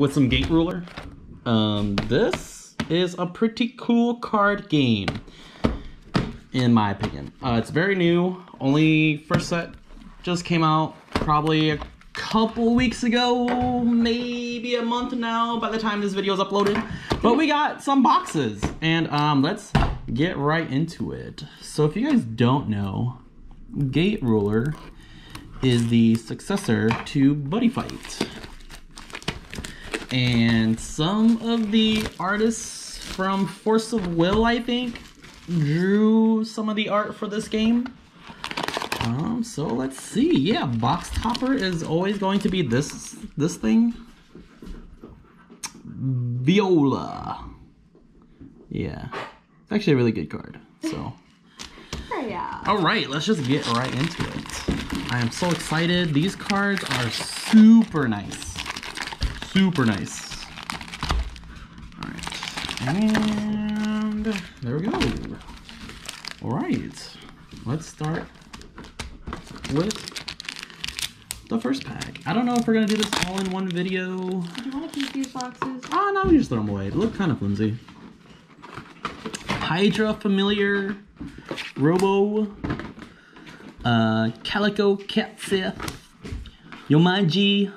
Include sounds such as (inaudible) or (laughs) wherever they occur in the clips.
with some gate ruler. Um, this is a pretty cool card game, in my opinion. Uh, it's very new. Only first set just came out probably a couple weeks ago, maybe a month now by the time this video is uploaded. But we got some boxes, and um, let's get right into it. So if you guys don't know, Gate Ruler is the successor to Buddy Fight. And some of the artists from Force of Will, I think, drew some of the art for this game. Um, so let's see. Yeah, box topper is always going to be this this thing. Viola. Yeah. It's actually a really good card. So Yeah. Alright, let's just get right into it. I am so excited. These cards are super nice. Super nice. Alright. And there we go. Alright. Let's start with the first pack. I don't know if we're gonna do this all in one video. Do you want to keep these boxes? Oh no, we just throw them away. They look kind of flimsy. Hydra Familiar, Robo, uh, Calico Catsit, Yomanji.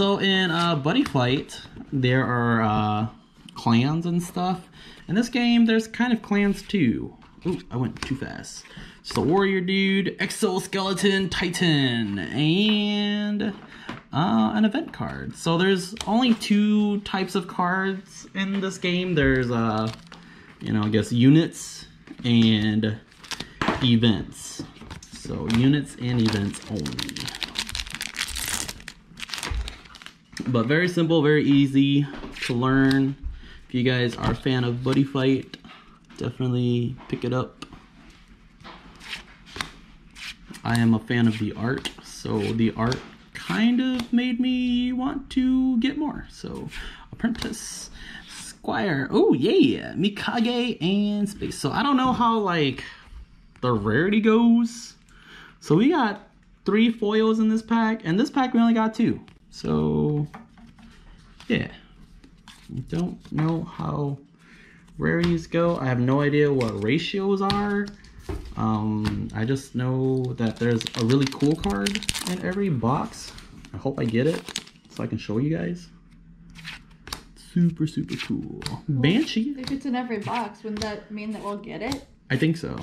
So in uh, Buddy Fight, there are uh, clans and stuff. In this game, there's kind of clans too. Ooh, I went too fast. Just a warrior dude, exoskeleton titan, and uh, an event card. So there's only two types of cards in this game. There's uh, you know, I guess units and events. So units and events only. But very simple, very easy to learn. If you guys are a fan of Buddy Fight, definitely pick it up. I am a fan of the art, so the art kind of made me want to get more. So, Apprentice, Squire, oh yeah, Mikage, and Space. So I don't know how like the rarity goes. So we got three foils in this pack, and this pack we only got two. So yeah, don't know how rarities go. I have no idea what ratios are. Um, I just know that there's a really cool card in every box. I hope I get it so I can show you guys. Super, super cool. Banshee? If it's in every box, wouldn't that mean that we'll get it? I think so.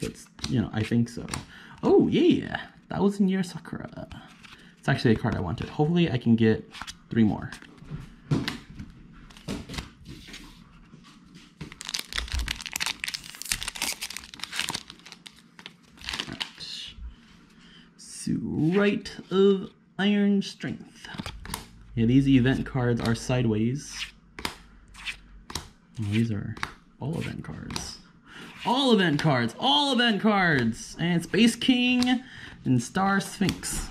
That's, you know, I think so. Oh, yeah. That was in your Sakura. It's actually a card I wanted. Hopefully I can get three more. So, right of Iron Strength. Yeah, these event cards are sideways. These are all event cards. All event cards! All event cards! And Space King and Star Sphinx.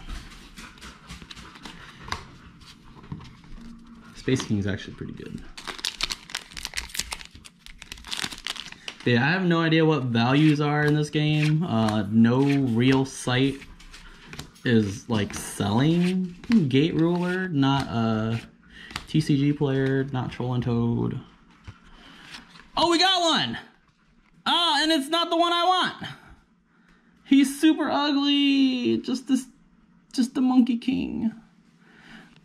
Space King is actually pretty good. Yeah, I have no idea what values are in this game. Uh, no real site is like selling Gate Ruler, not a TCG player, not Troll and Toad. Oh, we got one! Ah, and it's not the one I want! He's super ugly! Just this, just the Monkey King.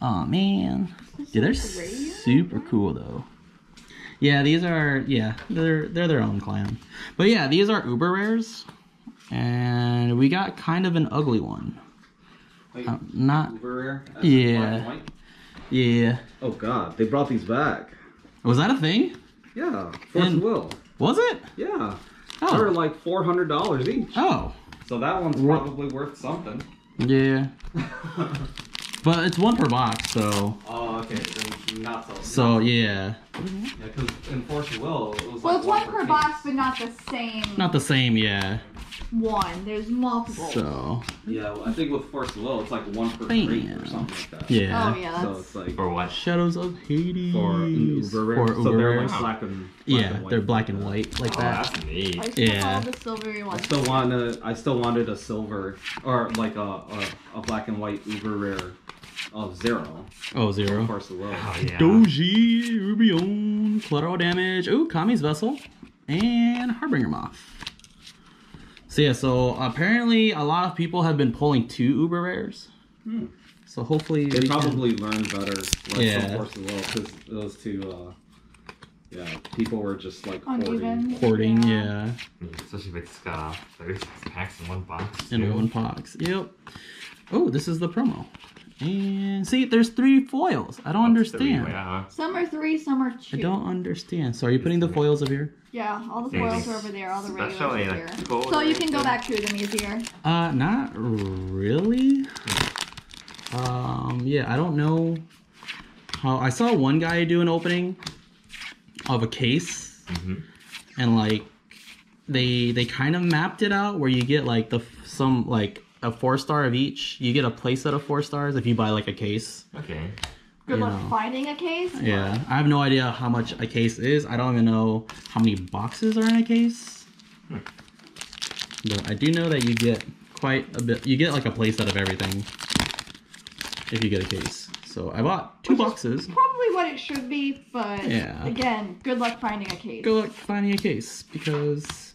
Oh man. Yeah, they're super cool though. Yeah, these are yeah, they're they're their own clan. But yeah, these are uber rares. And we got kind of an ugly one. Wait, Uh, not Uber rare? As Yeah. black and white? yeah. Oh god, they brought these back. Was that a thing? Yeah, Force And- Will. Was it? Yeah, Oh. they're like four hundred dollars each. Oh. So that one's probably worth something. Yeah. (laughs) But it's one per box, so Oh, okay. Then not so. so yeah. Yeah, because in Force Will, it was like. Well, like it's one per case. box, but not the same Not the same, yeah. one. There's multiple. So Yeah, well, I think with Force Will, it's like one per Bam. crate or something like that. yeah. Oh yeah, So that's it's like For what? Shadows of Hades. for Uber rare. For so they're rares. like black and black yeah, and white. they're black and white like Oh, that. that's neat. I still Yeah. have the silvery I one. still want to. I still wanted a silver or like a, a a black and white Uber rare of zero. Oh, zero. Force of Will. Oh yeah. Doji, Rubion, collateral damage. Ooh, Kami's Vessel, and Harbinger Moth. So yeah, so apparently a lot of people have been pulling two Uber rares. Hmm. So hopefully They we can- probably learned better. Like Yeah. from Force of Will because those two. Uh, yeah, people were just like hoarding. Hoarding, yeah, Especially if it's got uh, 36 packs in one box. in too. one box. Yep. Oh, this is the promo. And see, there's three foils. I don't That's three, understand. Yeah. Some are three, some are two. I don't understand. So are you putting the foils up here? Yeah, all the foils are over there, all the regulars special, are any, here. like, gold So you can go back through them easier. Uh, not really. Um, yeah, I don't know how. I saw one guy do an opening of a case, Mhm. and like they they kind of mapped it out where you get like the some like a four star of each. You get a playset of four stars if you buy like a case. Okay. Good You luck know. finding a case. Yeah, I have no idea how much a case is. I don't even know how many boxes are in a case. Hmm. But I do know that you get quite a bit. You get like a playset of everything if you get a case. So I bought two Which boxes. Probably what it should be, but Yeah. again, good luck finding a case. Good luck finding a case because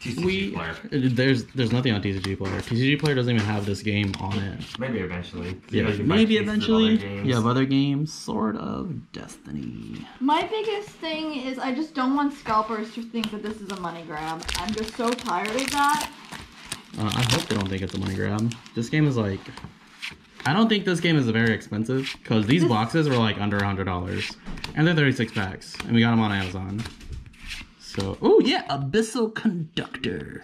TCG we player. there's there's nothing on TCG Player. TCG Player doesn't even have this game on it. Maybe eventually. Yeah, you buy maybe eventually. other. You have other games, sort of Destiny. My biggest thing is I just don't want scalpers to think that this is a money grab. I'm just so tired of that. Uh, I hope they don't think it's a money grab. This game is like, I don't think this game is very expensive because these This- boxes were like under a hundred dollars, and they're thirty six packs, and we got them on Amazon. So, oh yeah, Abyssal Conductor.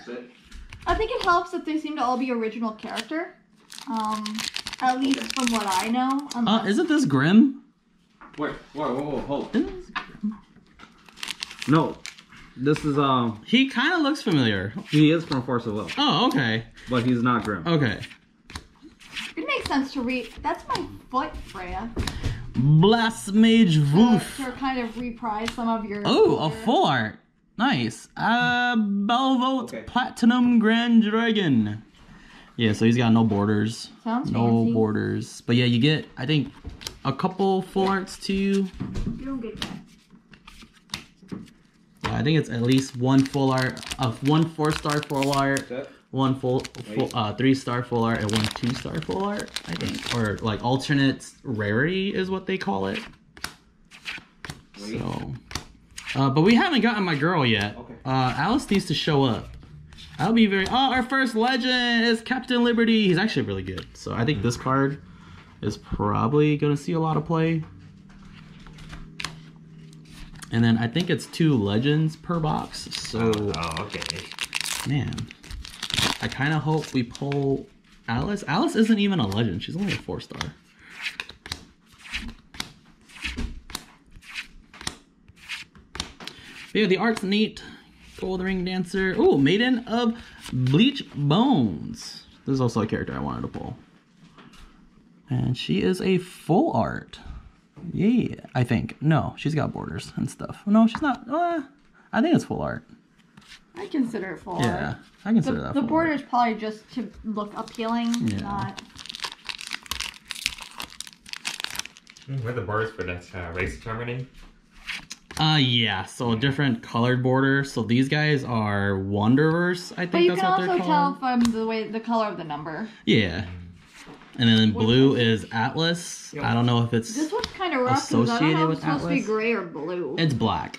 I think it helps that they seem to all be original character. Um, at least from what I know. Uh, isn't this Grim? Wait, whoa, whoa, whoa, hold. Isn't this Grim? No, this is um. He kind of looks familiar. He is from Force of Will, Oh, okay, but he's not Grim. okay. it makes sense to read. That's my foot, Freya. Blast Mage To, Woof. to kind of reprise some of your. Oh, a older- full art. Nice. Uh, Belvolt Okay. Platinum Grand Dragon. Yeah, so he's got no borders. Sounds no fancy. borders. But yeah, you get I think a couple full arts too. You don't get that. Yeah, I think it's at least one full art of one four star full art, one full, full uh three star full art, and one two star full art. I think, or like alternate rarity is what they call it. Wait. So, uh, but we haven't gotten my girl yet. Okay. Uh, Alice needs to show up. I'll be very. Oh, our first legend is Captain Liberty. He's actually really good. So I think this card is probably gonna see a lot of play. And then I think it's two legends per box. So Oh, okay. man, I kind of hope we pull Alice. Alice isn't even a legend. She's only a four star. Yeah, the art's neat. Gold Ring Dancer. Oh, Maiden of Bleach Bones. This is also a character I wanted to pull. And she is a full art. Yeah, I think. No, she's got borders and stuff. No, she's not. Uh, I think it's full art. I consider it full Yeah, art. I consider The, that the border art. is probably just to look appealing, Yeah. not. Hmm, Where are the borders for that uh, race determining? Uh, yeah. So a different colored border. So these guys are Wonderverse. I think But you that's can also tell from the way the color of the number. Yeah. And then blue is Atlas. Yep. I don't know if it's This one's kind of rough because I don't Associated know if it's supposed to be gray or blue. it's black.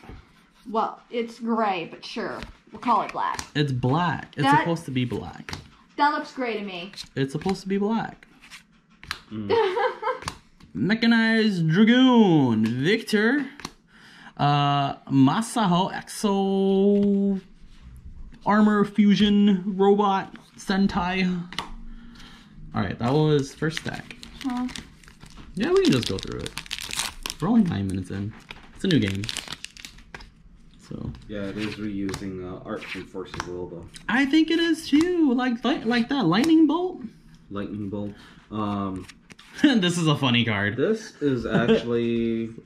well, it's gray, but sure, we'll call it black. It's black. It's That- supposed to be black. That looks gray to me. It's supposed to be black. (laughs) Mechanized Dragoon, Victor, uh, Masaho Exo Armor Fusion Robot Sentai. Alright, that was first stack. Huh. Yeah, we can just go through it. We're only nine minutes in. It's a new game. So Yeah, it is reusing uh, art from Force of Will though. I think it is too. Like like, like that lightning bolt. Lightning bolt. Um, (laughs) this is a funny card. this is actually. (laughs)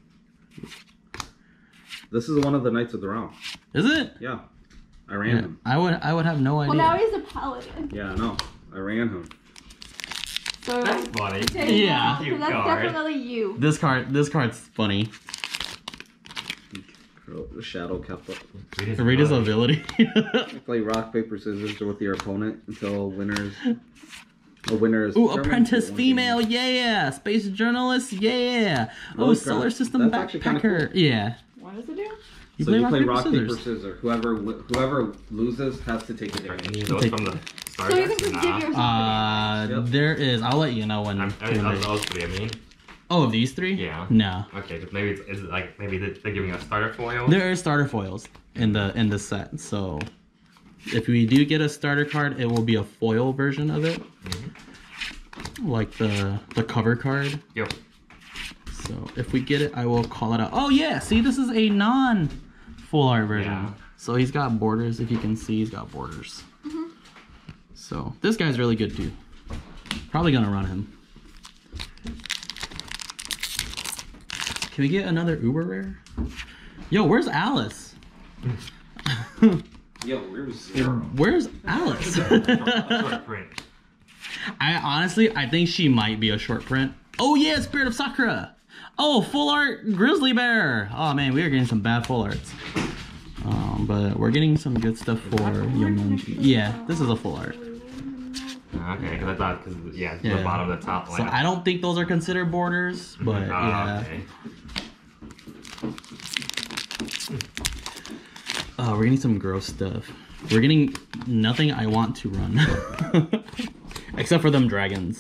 this is one of the Knights of the Round. Is it? Yeah, I ran Yeah, him. I would I would have no idea. Well, now he's a paladin. Yeah, no, I ran him. So That's funny. Take Yeah. that, that's card. definitely you. This card, this card's funny. The shadow kept up. Read his ability. (laughs) Play rock paper scissors with your opponent until winners. A winner is. Ooh, apprentice female, game. yeah. Space journalist, yeah. Oh, solar system That's actually kinda backpacker, yeah. What does it do? You so play you rock, play paper, rock scissors. paper scissors. Whoever whoever loses has to take a Can damage. you those Take- from the start? So you can just give yourself Uh, Yep. there is. I'll let you know when. I'm, I mean, those, those three, I mean. oh, of these three? Yeah. No, Okay, just maybe it's, is it like maybe they- they're giving us starter foil. there are starter foils in the in the set. So, if we do get a starter card, it will be a foil version of it, like the the cover card. Yep. So if we get it, I will call it out. Oh yeah, see, this is a non full art version. Yeah. So he's got borders. If you can see, he's got borders. Mm-hmm. So this guy's really good too. Probably gonna run him. Can we get another uber rare? Yo, where's Alice? (laughs) Yo, where's? Where's Alice? (laughs) I honestly, I think she might be a short print. Oh yeah, Spirit of Sakura. Oh, full art Grizzly Bear. Oh man, we are getting some bad full arts. Um, but we're getting some good stuff for Yomonji. Yeah, this is a full art. Ah, okay, because I thought, because yeah, Yeah. the bottom of the top So. I don't think those are considered borders, (laughs) but Oh, yeah. okay. Oh, we're getting some gross stuff. We're getting nothing I want to run. (laughs) Except for them dragons.